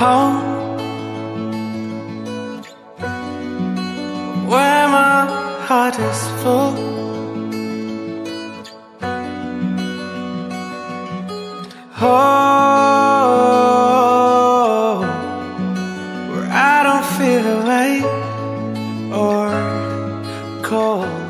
home where my heart is full. Oh, where I don't feel away or cold.